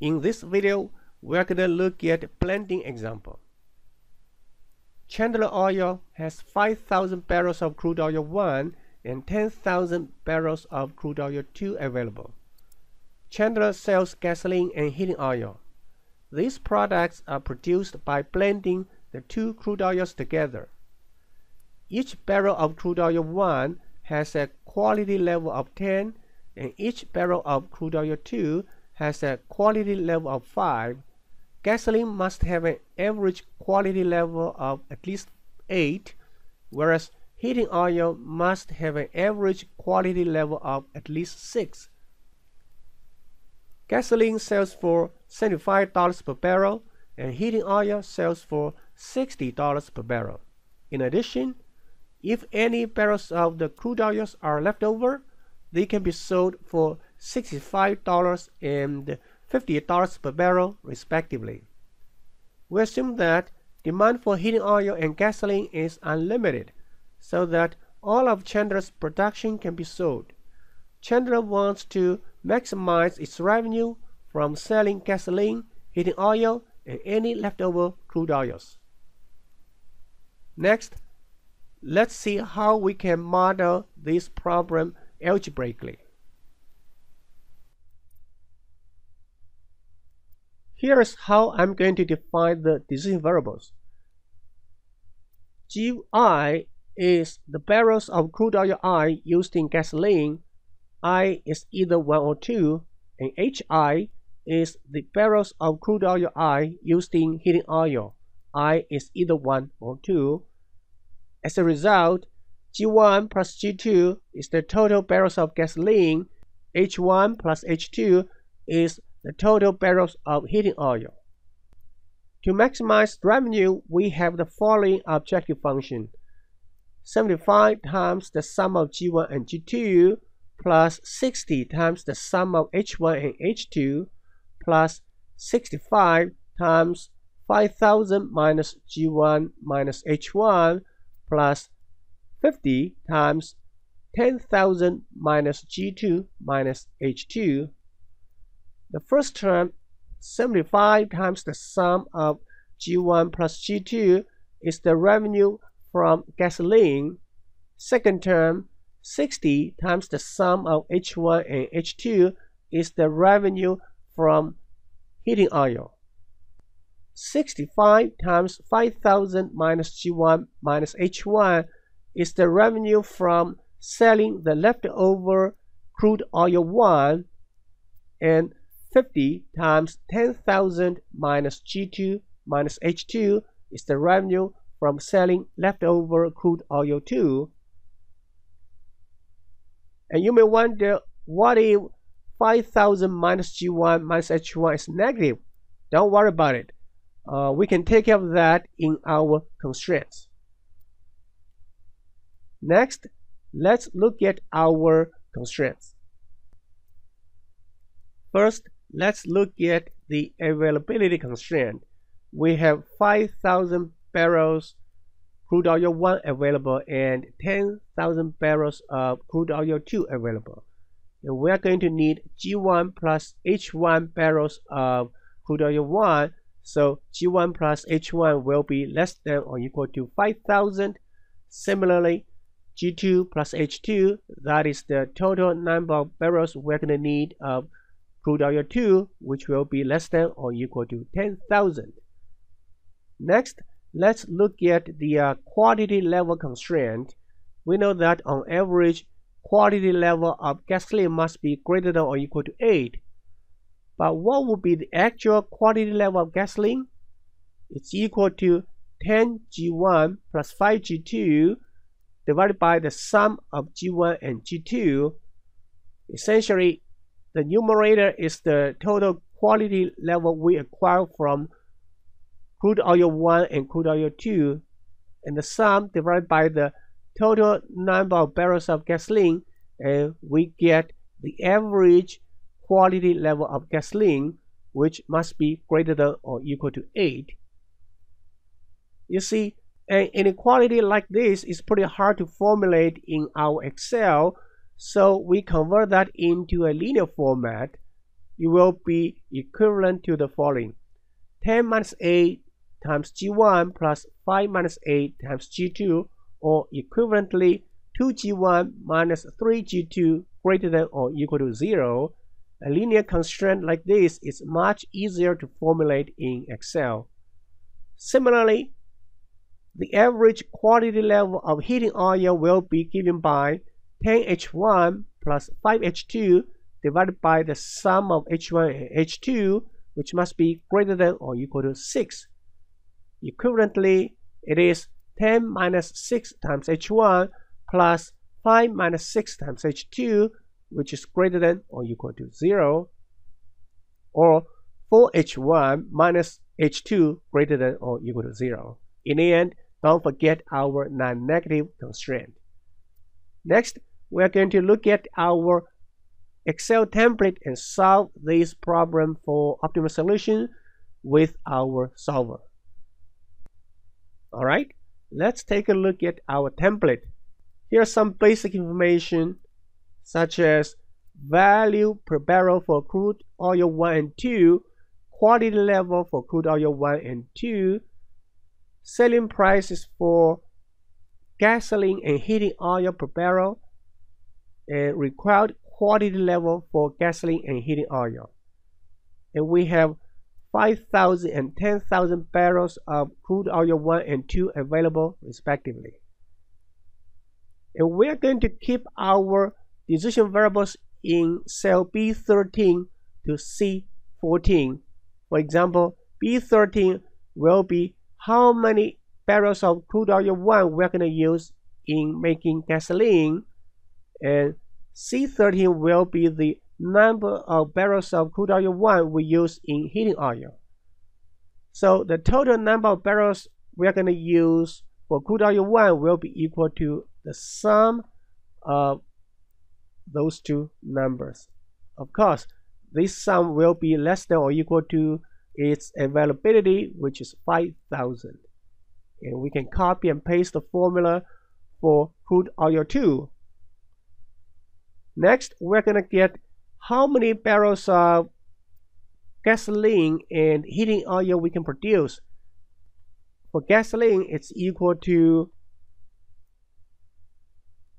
In this video, we're going to look at blending example. Chandler Oil has 5,000 barrels of crude oil 1 and 10,000 barrels of crude oil 2 available. Chandler sells gasoline and heating oil. These products are produced by blending the two crude oils together. Each barrel of crude oil 1 has a quality level of 10 and each barrel of crude oil 2 has a quality level of 5. Gasoline must have an average quality level of at least 8, whereas heating oil must have an average quality level of at least 6. Gasoline sells for $75 per barrel and heating oil sells for $60 per barrel. In addition, if any barrels of the crude oils are left over, they can be sold for $65 and $58 per barrel respectively. We assume that demand for heating oil and gasoline is unlimited, so that all of Chandler's production can be sold. Chandler wants to maximize its revenue from selling gasoline, heating oil, and any leftover crude oils. Next, let's see how we can model this problem algebraically. Here is how I'm going to define the decision variables. GI is the barrels of crude oil I used in gasoline. I is either 1 or 2, and HI is the barrels of crude oil I used in heating oil. I is either 1 or 2. As a result, G1 plus G2 is the total barrels of gasoline. H1 plus H2 is the total barrels of heating oil. To maximize revenue, we have the following objective function. 75 times the sum of G1 and G2 plus 60 times the sum of H1 and H2 plus 65 times 5000 minus G1 minus H1 plus 50 times 10,000 minus G2 minus H2. The first term, 75 times the sum of G1 plus G2 is the revenue from gasoline. Second term, 60 times the sum of H1 and H2 is the revenue from heating oil. 65 times 5000 minus G1 minus H1 is the revenue from selling the leftover crude oil 1 and 50 times 10,000 minus G2 minus H2 is the revenue from selling leftover crude oil 2. And you may wonder, what if 5000 minus G1 minus H1 is negative? Don't worry about it. Uh, we can take care of that in our constraints. Next, let's look at our constraints. First, let's look at the availability constraint. We have 5,000 barrels crude oil 1 available and 10,000 barrels of crude oil 2 available. And we are going to need G1 plus H1 barrels of crude oil 1. So G1 plus H1 will be less than or equal to 5,000. Similarly, G2 plus H2, that is the total number of barrels we're going to need of crude oil 2, which will be less than or equal to 10,000. Next, let's look at the uh, quality level constraint. We know that on average, quality level of gasoline must be greater than or equal to 8. But what would be the actual quality level of gasoline? It's equal to 10G1 plus 5G2 divided by the sum of G1 and G2. Essentially, the numerator is the total quality level we acquire from crude oil 1 and crude oil 2, and the sum divided by the total number of barrels of gasoline, and we get the average quality level of gasoline, which must be greater than or equal to 8. You see, an inequality like this is pretty hard to formulate in our Excel, so we convert that into a linear format. it will be equivalent to the following. 10 minus 8 times G1 plus 5 minus 8 times G2 or equivalently 2G1 minus 3G2 greater than or equal to 0. A linear constraint like this is much easier to formulate in Excel. Similarly, the average quality level of heating oil will be given by 10H1 plus 5H2 divided by the sum of H1 and H2 which must be greater than or equal to 6. Equivalently, it is 10 minus 6 times H1 plus 5 minus 6 times H2 which is greater than or equal to 0 or 4H1 minus H2 greater than or equal to 0. In the end, don't forget our non-negative constraint. Next, we are going to look at our Excel template and solve this problem for optimal solution with our solver. Alright, let's take a look at our template. Here's some basic information such as value per barrel for crude oil 1 and 2, quality level for crude oil 1 and 2, selling prices for gasoline and heating oil per barrel, and required quality level for gasoline and heating oil. And we have 5,000 and 10,000 barrels of crude oil 1 and 2 available respectively. And we are going to keep our decision variables in cell B13 to C14. For example, B13 will be how many barrels of crude oil 1 we're going to use in making gasoline and C13 will be the number of barrels of crude oil 1 we use in heating oil. So the total number of barrels we are going to use for crude oil 1 will be equal to the sum of those two numbers. Of course, this sum will be less than or equal to its availability, which is 5,000. And we can copy and paste the formula for crude oil 2. Next, we're going to get how many barrels of gasoline and heating oil we can produce. For gasoline, it's equal to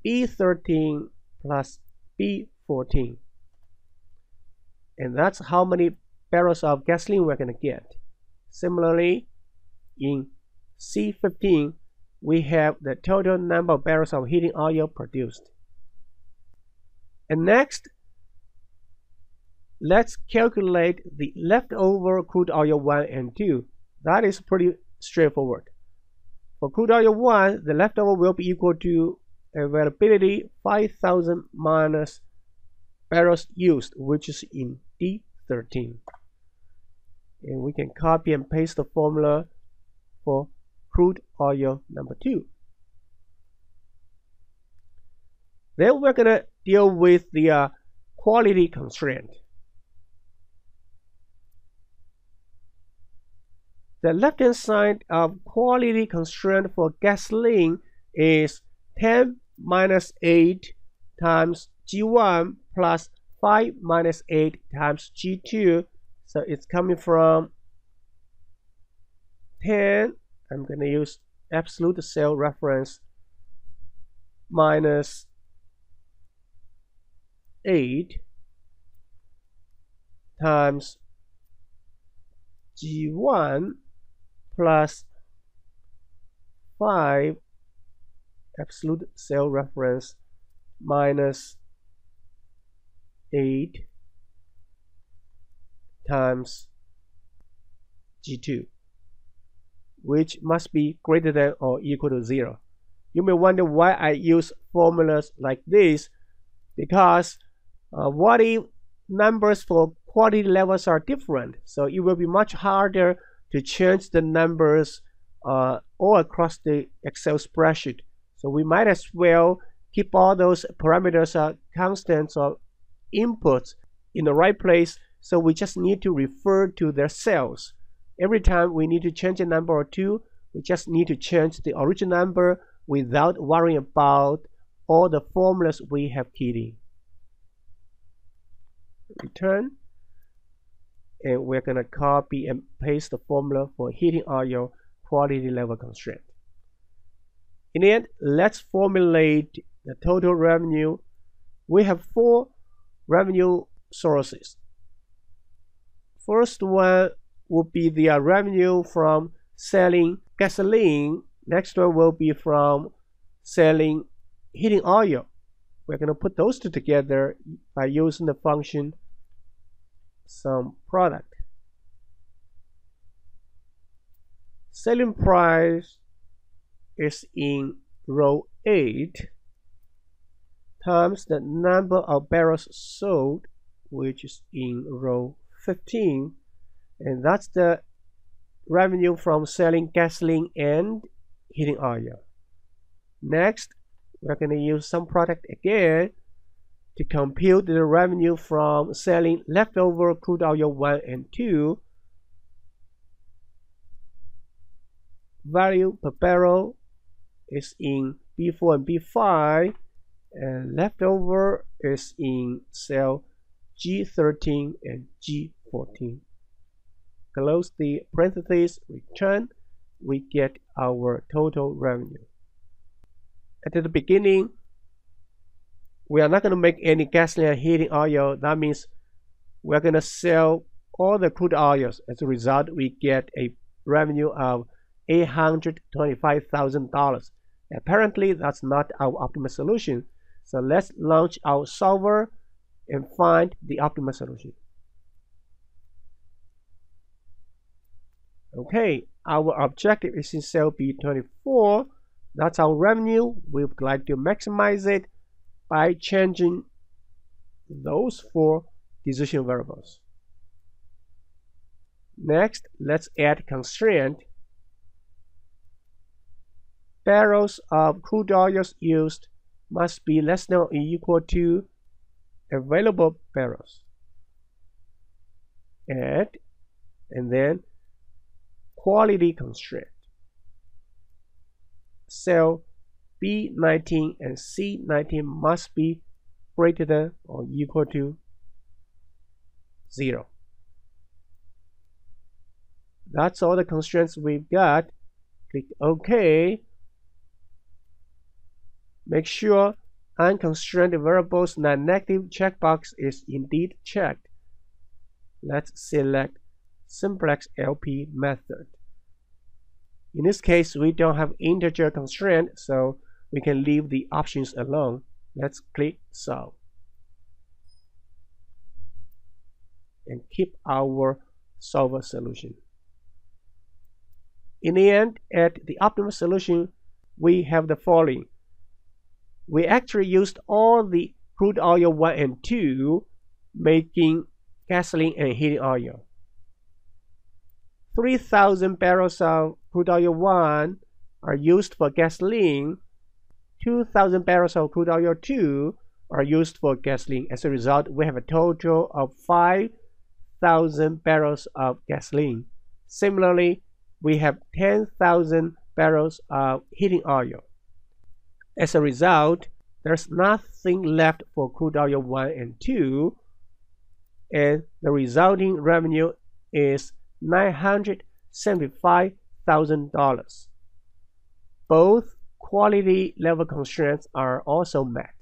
B13 plus B14. And that's how many barrels of gasoline we're going to get. Similarly, in C15, we have the total number of barrels of heating oil produced. And next, let's calculate the leftover crude oil 1 and 2. That is pretty straightforward. For crude oil 1, the leftover will be equal to availability 5000 minus barrels used, which is in D13 and we can copy and paste the formula for crude oil number two. Then we're going to deal with the uh, quality constraint. The left-hand side of quality constraint for gasoline is 10 minus 8 times G1 plus 5 minus 8 times G2 so it's coming from 10 I'm going to use absolute cell reference minus 8 times G1 plus 5 absolute cell reference minus 8 times G2, which must be greater than or equal to 0. You may wonder why I use formulas like this, because uh, what if numbers for quality levels are different? So it will be much harder to change the numbers uh, all across the Excel spreadsheet. So we might as well keep all those parameters uh, constants or inputs in the right place so we just need to refer to their cells. Every time we need to change a number or two, we just need to change the original number without worrying about all the formulas we have keyed in. Return. and we're going to copy and paste the formula for heating oil quality level constraint. In the end, let's formulate the total revenue. We have four revenue sources. First one will be the uh, revenue from selling gasoline. Next one will be from selling heating oil. We're going to put those two together by using the function some product. Selling price is in row 8 times the number of barrels sold which is in row 15 and that's the revenue from selling gasoline and heating oil. Next, we're going to use SUMPRODUCT again to compute the revenue from selling leftover crude oil 1 and 2. Value per barrel is in B4 and B5 and leftover is in cell G13 and G14. Close the parentheses, return, we get our total revenue. At the beginning, we are not going to make any gasoline heating oil. That means we're going to sell all the crude oils. As a result, we get a revenue of $825,000. Apparently, that's not our optimal solution. So let's launch our solver and find the optimal solution. Okay, our objective is in cell B24. That's our revenue. We would like to maximize it by changing those four decision variables. Next, let's add constraint. Barrels of crude oils used must be less than or equal to available barrels. Add, and then quality constraint. Cell B19 and C19 must be greater than or equal to 0. That's all the constraints we've got. Click OK. Make sure unconstrained variables non-negative checkbox is indeed checked. Let's select simplex LP method. In this case, we don't have integer constraint, so we can leave the options alone. Let's click solve. And keep our solver solution. In the end, at the optimal solution, we have the following. We actually used all the crude oil 1 and 2, making gasoline and heating oil. 3,000 barrels of crude oil 1 are used for gasoline, 2,000 barrels of crude oil 2 are used for gasoline. As a result, we have a total of 5,000 barrels of gasoline. Similarly, we have 10,000 barrels of heating oil. As a result, there's nothing left for crude oil 1 and 2, and the resulting revenue is $975,000. Both quality level constraints are also met.